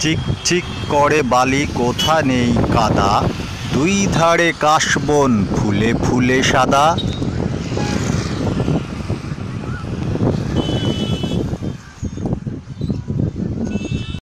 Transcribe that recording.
চিকচিক করে বালি কোথা নেই কাদা? দুই ধারে কাশবন ফুলে ফুলে সাদা।